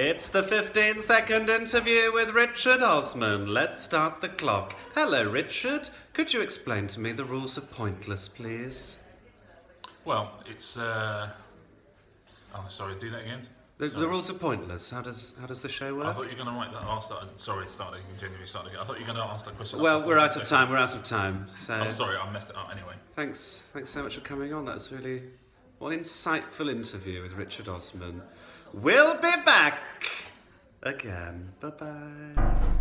It's the 15 second interview with Richard Osman. Let's start the clock. Hello, Richard. Could you explain to me the rules of Pointless, please? Well, it's. Uh... Oh, sorry. Do that again. The, the rules are pointless. How does how does the show work? I thought you were going to write that. Ask that. Sorry, start again. Genuinely start again. I thought you were going to ask that question. Well, we're 14 out of time. We're out of time. So I'm sorry, I messed it up anyway. thanks, thanks so much for coming on. That was really what an insightful interview with Richard Osman. We'll be back again. Bye bye.